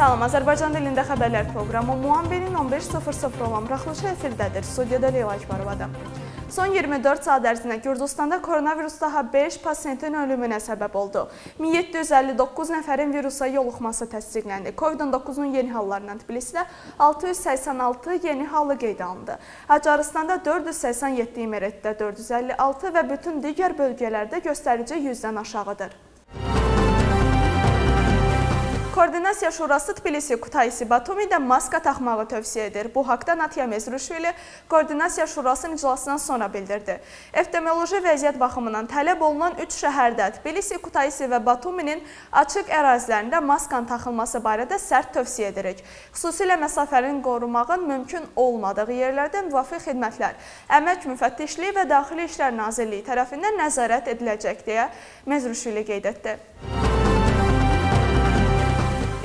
Salam, Azərbaycan dilində xəbərlər proqramı Muamberin 15.00 olan buraxılışı efirdədir. Studiyada Leyla Əkbarovadır. Son 24 saat ərzində Gürcüstanda koronavirus daha 5 pasiyentin ölümünə səbəb oldu. 1759 nəfərin virusa yoluxması təsdiqləndi. COVID-19-un yeni hallarından Tbilisidə 686 yeni halı qeydə alındı. Hacaristanda 487, İmerətdə 456 və bütün digər bölgələrdə göstərici 100-dən aşağıdır. Koordinasiya Şurası Tbilisi, Kutaisi, Batumidə maska taxmağı tövsiyə edir. Bu haqda Natya Mezruşvili Koordinasiya Şurasının iclasından sonra bildirdi. Epidemioloji vəziyyət baxımından tələb olunan 3 şəhərdə Tbilisi, Kutaisi və Batuminin açıq ərazilərində maskanın taxılması barədə sərt tövsiyə edirik. Xüsusilə məsafənin qorumağın mümkün olmadığı yerlərdə müvafiq xidmətlər, Əmək Müfəttişliyi və Daxili İşlər Nazirliyi tərəfindən nəzarət ediləcək deyə Mezruşvili qeyd etdi.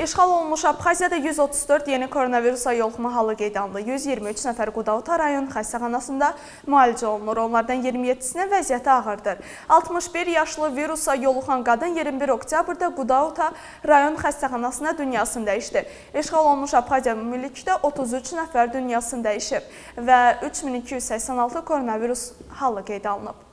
İşğal olunmuş Abxaziyada 134 yeni koronavirusa yoluxma halı qeydə alındı. 123 nəfər Qudauta rayon xəstəxanasında müalicə olunur. Onlardan 27-sinin vəziyyəti ağırdır. 61 yaşlı virusa yoluxan qadın 21 oktyabrda Qudauta rayon xəstəxanasında dünyasını dəyişdi. İşğal olunmuş Abxaziya müəllikdə 33 nəfər dünyasını dəyişib və 3286 koronavirus halı qeydə alınıb.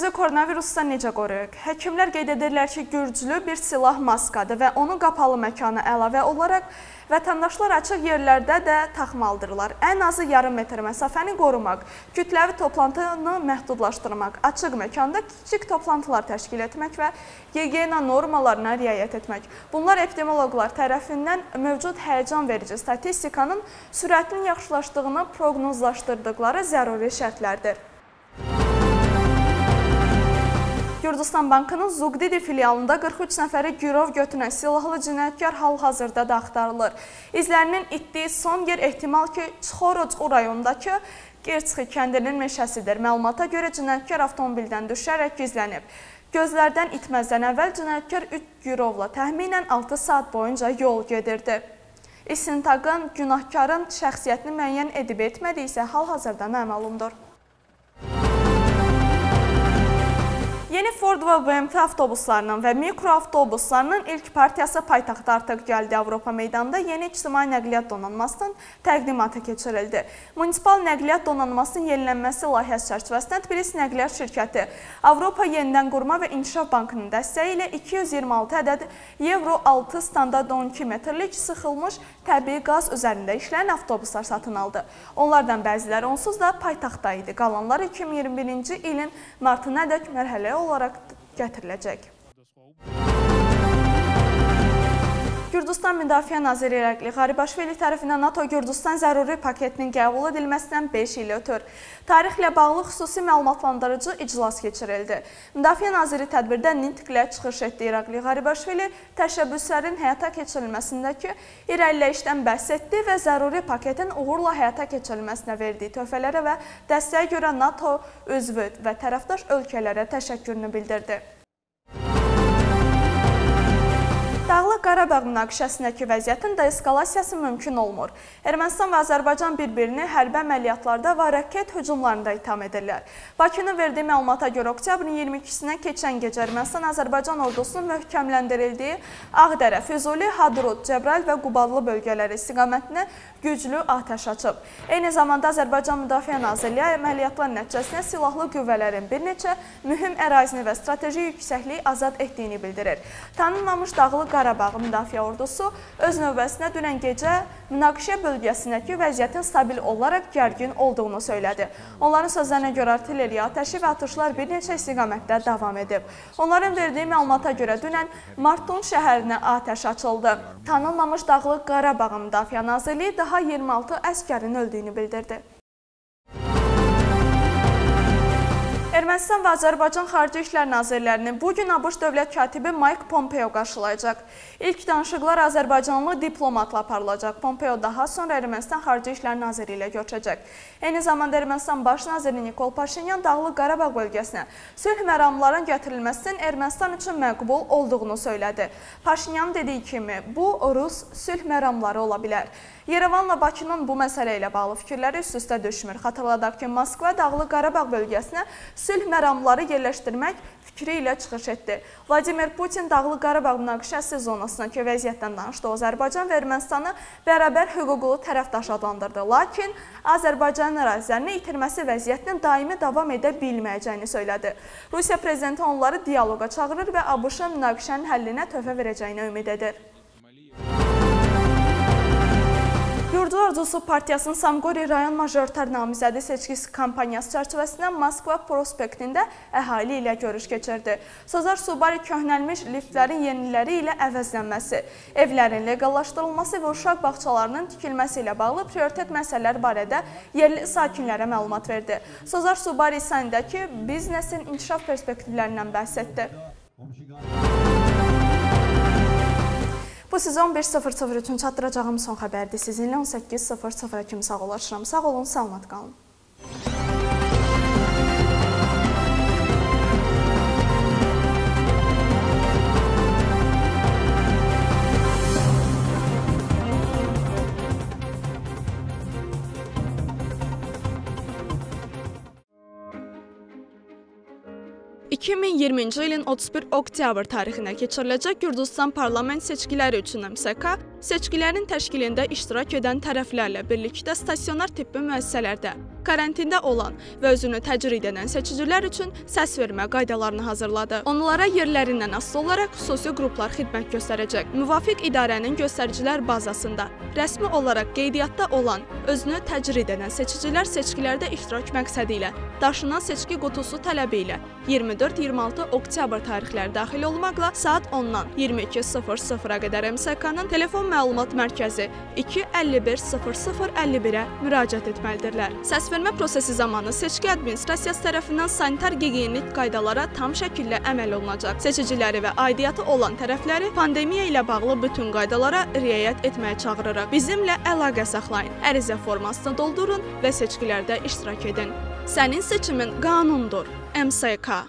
Özümüzü koronavirusdan necə qoruyuq? Həkimlər qeyd edirlər ki, gürcülü bir silah maskadır və onu qapalı məkana əlavə olaraq vətəndaşlar açıq yerlərdə də taxmalıdırlar. Ən azı yarım metr məsafəni qorumaq, kütləvi toplantını məhdudlaşdırmaq, açıq məkanda kiçik toplantılar təşkil etmək və gigiyena normalarına riayət etmək. Bunlar epidemioloqlar tərəfindən mövcud həyəcan verici statistikanın sürətinin yaxşılaşdığını proqnozlaşdırdıqları zəruri şərtlərdir. Gürcüstan Bankının Zuqdidi filialında 43 nəfəri girov götürən silahlı cinayətkar hal-hazırda da axtarılır. İzlərinin itdiyi son yer ehtimal ki, Çxoroc rayonundakı Gerçxi kəndinin meşəsidir. Məlumata görə cinayətkar avtomobildən düşərək gizlənib. Gözlərdən itməzdən əvvəl cinayətkar 3 girovla təxminən 6 saat boyunca yol gedirdi. İstintaqın günahkarın şəxsiyyətini müəyyən edib etmədiyi isə hal-hazırda naməlumdur. Yeni Ford və BMT avtobuslarının və mikroavtobuslarının ilk partiyası paytaxtda artıq gəldi. Avropa meydanında yeni ictimai nəqliyyat donanmasının təqdimatı keçirildi. Munisipal nəqliyyat donanmasının yenilənməsi layihəsi çərçivəsində Tbilisi Nəqliyyat Şirkəti Avropa Yenidən Qurma və İnkişaf Bankının dəstəyi ilə 226 ədəd Euro 6 standart 12 metrlik sıxılmış təbii qaz üzərində işləyən avtobuslar satın aldı. Onlardan bəziləri onsuz da paytaxtda idi. Qalanları 2021-ci ilin martınadək mərhələyə olaraq gətiriləcək. Gürcüstan Müdafiə Naziri Rəqli Qaribaşvili tərəfindən NATO Gürcüstan zəruri paketinin qəbul edilməsindən 5 il ötür. Tarixlə bağlı xüsusi məlumatlandırıcı iclas keçirildi. Müdafiə Naziri tədbirdə nitqlə çıxış etdi. Rəqli Qaribaşvili təşəbbüslərin həyata keçirilməsindəki irəliləyişdən bəhs etdi və zəruri paketin uğurla həyata keçirilməsinə verdiyi töhfələrə və dəstəyə görə NATO üzvü və tərəfdaş ölkələrə təşəkkürünü bildirdi. Qarabağ münaqişəsindəki vəziyyətin deeskalasiyası mümkün olmur. Ermənistan və Azərbaycan bir-birini hərbi əməliyyatlarda və raket hücumlarında itham edirlər. Bakının verdiyi məlumata görə oktyabrın 22-sinə keçən gecə Ermənistan-Azərbaycan ordusunun möhkəmləndirildiyi Ağdərə, Füzuli, Hadrut, Cəbrayıl və Qubadlı bölgələri istiqamətinə güclü atəş açıb. Eyni zamanda Azərbaycan Müdafiə Nazirliyi əməliyyatlar nəticəsində silahlı qüvvələrin bir neçə mühüm ərazini və strateji yüksəkliyi azad etdiyini bildirir. Tanınmamış Dağlıq Qarabağ Müdafiə Ordusu öz növbəsində dünən gecə münaqişə bölgəsindəki vəziyyətin stabil olaraq gərgin olduğunu söylədi. Onların sözlərinə görə artilleriya atəşi və atışlar bir neçə istiqamətdə davam edib. Onların verdiyi məlumata görə dünən Martun şəhərinə atəş açıldı. Tanınmamış Dağlıq Qarabağ Müdafiə Nazirliyi daha 26 əskərin öldüyünü bildirdi. Ermənistan və Azərbaycan Xarici İşlər Nazirlərinin bu gün ABŞ dövlət katibi Mike Pompeo qarşılayacaq. İlk danışıqlar Azərbaycanlı diplomatla aparılacaq. Pompeo daha sonra Ermənistan Xarici İşlər Naziri ilə görüşəcək. Eyni zamanda Ermənistan Baş naziri Nikol Paşinyan Dağlıq Qarabağ bölgəsinə sülh məramlarının gətirilməsinin Ermənistan üçün məqbul olduğunu söylədi. Paşinyan dediyi kimi, bu Rus sülh məramları ola bilər. Yerevanla Bakının bu məsələ ilə bağlı fikirləri üst-üstə düşmür. Xatırladaq ki, Moskva Dağlıq Qarabağ bölgəsinə sülh məramları yerləşdirmək fikri ilə çıxış etdi. Vladimir Putin Dağlıq Qarabağ münaqişəsi zonasındakı vəziyyətdən danışdı. Azərbaycan və Ermənistanı bərabər hüquqlu tərəfdaş adlandırdı. Lakin Azərbaycanın ərazilərini itirməsi vəziyyətinin daimi davam edə bilməyəcəyini söylədi. Rusiya prezidenti onları dialoqa çağırır və ABŞ-ın münaqişənin həllinə töhfə verəcəyini ümid edir. Yurdu Ordusu Partiyasının Samqori rayon majoritar namizədi seçkisi kampaniyası çərçivəsində Moskva prospektində əhali ilə görüş keçirdi. Sazar Subari köhnəlmiş liftlərin yeniləri ilə əvəzlənməsi, evlərin legallaşdırılması və uşaq bağçalarının tikilməsi ilə bağlı prioritet məsələlər barədə yerli sakinlərə məlumat verdi. Sazar Subari sənədəki biznesin inkişaf perspektivlərindən bəhs etdi. Bu sizə 11.00 üçün çatdıracağım son xəbərdir. Sizinlə 18.00 kimi sağollaşıram. Sağ olun, salamat qalın. 2020-ci ilin 31 oktyabr tarixinə keçiriləcək Gürcüstan parlament seçkiləri üçün MSK seçkilərin təşkilində iştirak edən tərəflərlə birlikdə stasionar tibbi müəssisələrdə karantində olan və özünü təcrid edən seçicilər üçün səsvermə qaydalarını hazırladı. Onlara yerlərindən asılı olaraq xüsusi qruplar xidmət göstərəcək. Müvafiq idarənin göstəricilər bazasında rəsmi olaraq qeydiyyatda olan, özünü təcrid edən seçicilər seçkilərdə iştirak məqsədi ilə daşınan seçki qutusu tələbi ilə 24-26 oktyabr tarixləri daxil olmaqla saat 10-dan 22:00-a qədər MSK-nın telefon məlumat mərkəzi 2510051-ə müraciət etməlidirlər. Səsvermə prosesi zamanı seçki administrasiyası tərəfindən sanitar gigiyenik qaydalara tam şəkildə əməl olunacaq. Seçiciləri və aidiyyatı olan tərəfləri pandemiya ilə bağlı bütün qaydalara riayət etməyə çağırırıq. Bizimlə əlaqə saxlayın. Ərizə formasını doldurun və seçkilərdə iştirak edin. Sənin seçimin qanundur. MSK